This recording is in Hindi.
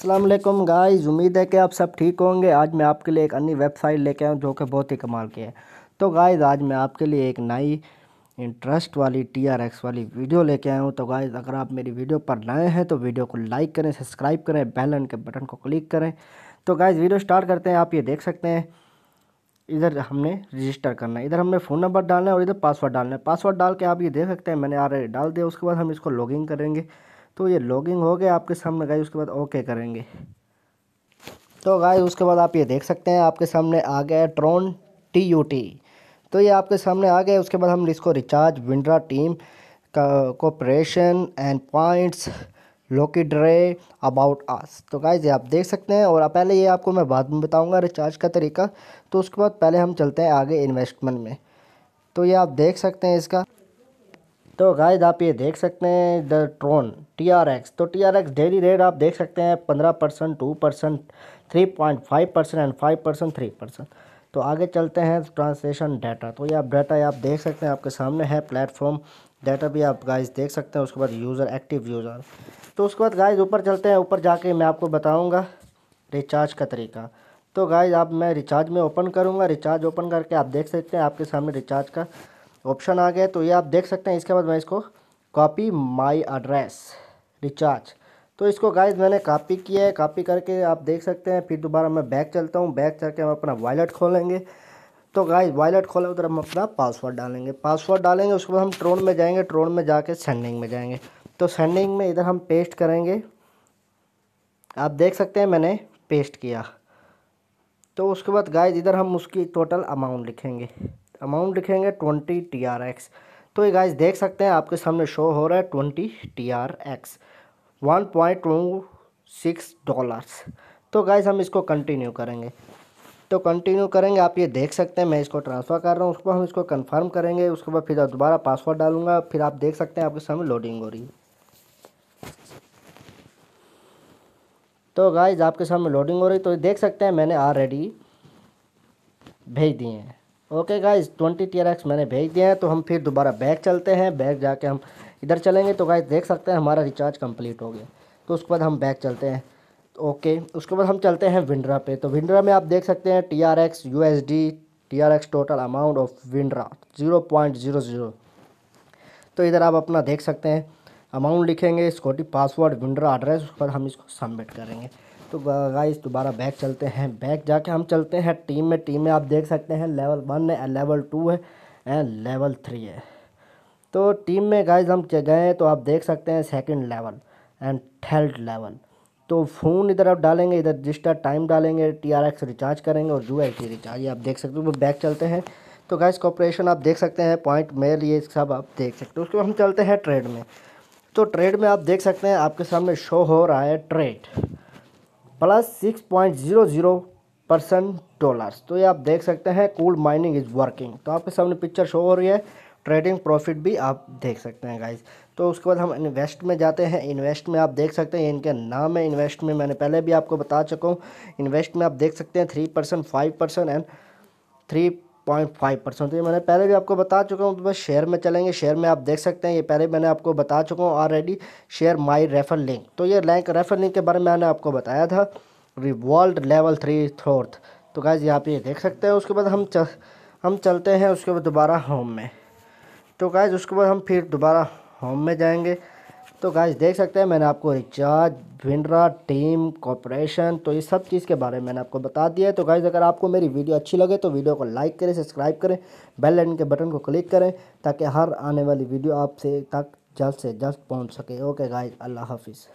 अस्सलाम वालेकुम गाइस उम्मीद है कि आप सब ठीक होंगे। आज मैं आपके लिए एक अन्य वेबसाइट लेके आया हूँ जो कि बहुत ही कमाल की है। तो गाइस आज मैं आपके लिए एक नई इंटरेस्ट वाली टी आर एक्स वाली वीडियो लेके आया हूँ। तो गाइस अगर आप मेरी वीडियो पर नए हैं तो वीडियो को लाइक करें सब्सक्राइब करें बेल के बटन को क्लिक करें। तो गाइस वीडियो स्टार्ट करते हैं। आप ये देख सकते हैं। इधर हमने रजिस्टर करना है। इधर हमने फ़ोन नंबर डालना है और इधर पासवर्ड डालना है। पासवर्ड डाल के आप ये देख सकते हैं। मैंने ऑलरेडी डाल दिया। उसके बाद हम इसको लॉगिंग करेंगे। तो ये लॉगिंग हो गया आपके सामने गाय उसके बाद ओके करेंगे। तो गाय उसके बाद आप ये देख सकते हैं, आपके सामने आ गया ट्रोन टी यू टी तो ये आपके सामने आ गया, उसके बाद हम इसको रिचार्ज विंड्रा टीम का कोऑपरेशन एंड पॉइंट्स लोकी ड्रे अबाउट आस तो गाइज़ ये आप देख सकते हैं, और पहले ये आपको मैं बाद में बताऊँगा रिचार्ज का तरीका। तो उसके बाद पहले हम चलते हैं आगे इन्वेस्टमेंट में। तो ये आप देख सकते हैं इसका। तो गाइज़ आप ये देख सकते हैं the Tron T R X तो T R X daily rate आप देख सकते हैं पंद्रह percent two percent three point five percent and five percent three percent तो आगे चलते हैं ट्रांसलेशन डाटा तो ये आप डाटा आप देख सकते हैं, आपके सामने है प्लेटफॉर्म डाटा भी आप गाइज़ देख सकते हैं, उसके बाद यूज़र एक्टिव यूज़र तो उसके बाद गाइज़ ऊपर चलते हैं, ऊपर जाके मैं आपको बताऊँगा रिचार्ज का तरीका। तो गाइज़ आप मैं रिचार्ज में ओपन करूँगा। रिचार्ज ओपन करके आप देख सकते हैं, आपके सामने रिचार्ज का ऑप्शन आ गया तो ये आप देख सकते हैं इसके बाद मैं इसको कॉपी माई एड्रेस रिचार्ज तो इसको गाइज़ मैंने कॉपी किया है कॉपी करके आप देख सकते हैं, फिर दोबारा मैं बैक चलता हूँ बैक चल के हम अपना वॉलेट खोलेंगे. तो गाइज़ वॉलेट खोले उधर हम अपना पासवर्ड डालेंगे. पासवर्ड डालेंगे, उसके बाद हम ट्रोन में जाएँगे ट्रोन में जाके सेंडिंग में जाएँगे. तो सेंडिंग में इधर हम पेस्ट करेंगे. आप देख सकते हैं मैंने पेस्ट किया. तो उसके बाद गाइज़ इधर हम उसकी टोटल अमाउंट लिखेंगे. अमाउंट लिखेंगे ट्वेंटी टी आर एक्स तो ये गाइज़ देख सकते हैं, आपके सामने शो हो रहा है twenty T R X one point two six dollars. तो गाइज़ हम इसको कंटिन्यू करेंगे। तो कंटिन्यू करेंगे, आप ये देख सकते हैं, मैं इसको ट्रांसफ़र कर रहा हूँ, उसको हम इसको कंफर्म करेंगे, उसके बाद फिर दोबारा पासवर्ड डालूँगा, फिर आप देख सकते हैं आपके सामने लोडिंग हो रही है। तो गाइज़ आपके सामने लोडिंग हो रही तो देख सकते हैं मैंने ऑलरेडी भेज दिए हैं। ओके गाइज़ ट्वेंटी टी मैंने भेज दिया है तो हम फिर दोबारा बैग चलते हैं। बैग जाके हम इधर चलेंगे तो गाइज़ देख सकते हैं हमारा रिचार्ज कंप्लीट हो गया। तो उसके बाद हम बैग चलते हैं। तो ओके उसके बाद हम चलते हैं विंड्रा पे। तो विंड्रा में आप देख सकते हैं T R X U S D T R X total amount of withdraw zero point zero zero तो इधर आप अपना देख सकते हैं। अमाउंट लिखेंगे सिक्योरिटी पासवर्ड विंड्रा एड्रेस बाद हम इसको सबमिट करेंगे। तो गाइस दोबारा बैक चलते हैं। बैक जाके हम चलते हैं टीम में। टीम में आप देख सकते हैं लेवल वन है लेवल टू है एंड लेवल थ्री है। तो टीम में गाइस हम गए तो आप देख सकते हैं second level and third level तो फ़ोन इधर आप डालेंगे, इधर रजिस्टर टाइम डालेंगे टी आर एक्स रिचार्ज करेंगे और यू आई टी रिचार्ज आप देख सकते हो बैक चलते हैं। तो गाइस कॉपरेशन आप देख सकते हैं पॉइंट मेल ये सब आप देख सकते हो। उसके बाद हम चलते हैं ट्रेड में। तो ट्रेड में आप देख सकते हैं, आपके सामने शो हो रहा है trade plus six point zero zero percent dollars तो ये आप देख सकते हैं कूल माइनिंग इज़ वर्किंग तो आपके सामने पिक्चर शो हो रही है ट्रेडिंग प्रॉफिट भी आप देख सकते हैं गाइज़ तो उसके बाद हम इन्वेस्ट में जाते हैं। इन्वेस्ट में आप देख सकते हैं इनके नाम है इन्वेस्ट में। मैंने पहले भी आपको बता चुका हूँ इन्वेस्ट में आप देख सकते हैं three percent five percent and three point five percent तो ये मैंने पहले भी आपको बता चुका हूँ तो बस शेयर में चलेंगे शेयर में आप देख सकते हैं, ये पहले मैंने आपको बता चुका हूँ already share my refer link तो ये लैंक रेफर लिंक के बारे में मैंने आपको बताया था रिवॉल्ड लेवल थ्री फोर्थ तो गाइज़ यहाँ पे देख सकते हैं, उसके बाद हम चल, हम चलते हैं, उसके बाद दोबारा होम में। तो गाइज़ उसके बाद हम फिर दोबारा होम में जाएँगे। तो गाइज़ देख सकते हैं, मैंने आपको रिचार्ज विंड्रा टीम कॉपरेशन तो ये सब चीज़ के बारे में मैंने आपको बता दिया है। तो गाइज़ अगर आपको मेरी वीडियो अच्छी लगे तो वीडियो को लाइक करें सब्सक्राइब करें बेल आइकन के बटन को क्लिक करें, ताकि हर आने वाली वीडियो आपसे तक जल्द से जल्द पहुँच सके। ओके गाइज़ अल्लाह हाफिज़।